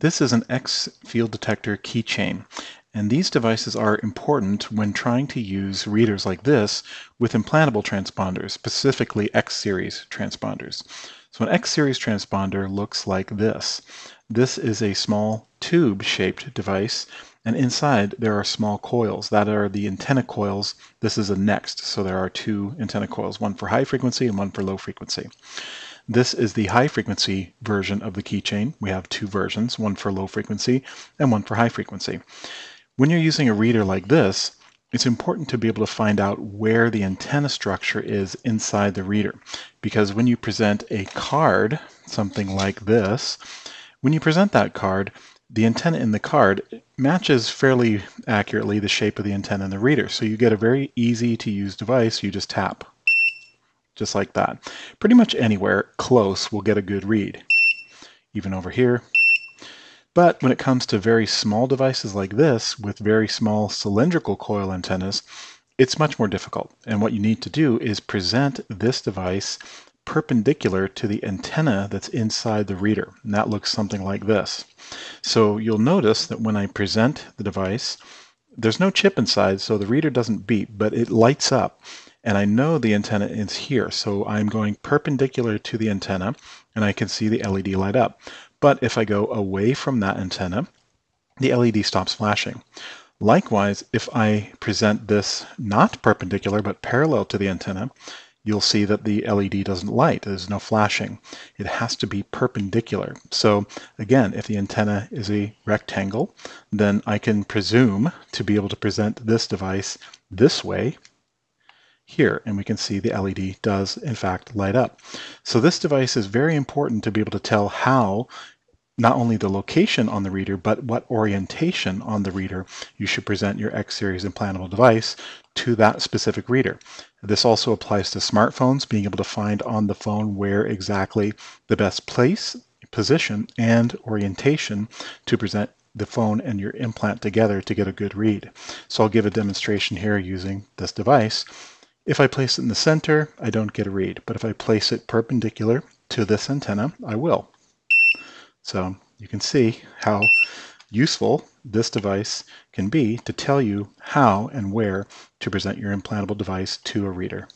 This is an X field detector keychain, and these devices are important when trying to use readers like this with implantable transponders, specifically X-series transponders. So an X-series transponder looks like this. This is a small tube-shaped device, and inside there are small coils. That are the antenna coils. This is a NExT, so there are two antenna coils, one for high frequency and one for low frequency. This is the high frequency version of the keychain. We have two versions, one for low frequency and one for high frequency. When you're using a reader like this, it's important to be able to find out where the antenna structure is inside the reader. Because when you present a card, something like this, when you present that card, the antenna in the card matches fairly accurately the shape of the antenna in the reader. So you get a very easy to use device. You just tap just like that. Pretty much anywhere close will get a good read, even over here. But when it comes to very small devices like this, with very small cylindrical coil antennas, it's much more difficult. And what you need to do is present this device perpendicular to the antenna that's inside the reader. And that looks something like this. So you'll notice that when I present the device, there's no chip inside, so the reader doesn't beep, but it lights up and I know the antenna is here. So I'm going perpendicular to the antenna and I can see the LED light up. But if I go away from that antenna, the LED stops flashing. Likewise, if I present this not perpendicular but parallel to the antenna, you'll see that the LED doesn't light. There's no flashing. It has to be perpendicular. So again, if the antenna is a rectangle, then I can presume to be able to present this device this way here and we can see the LED does in fact light up. So this device is very important to be able to tell how not only the location on the reader, but what orientation on the reader you should present your X-Series implantable device to that specific reader. This also applies to smartphones, being able to find on the phone where exactly the best place, position, and orientation to present the phone and your implant together to get a good read. So I'll give a demonstration here using this device. If I place it in the center, I don't get a read, but if I place it perpendicular to this antenna, I will. So you can see how useful this device can be to tell you how and where to present your implantable device to a reader.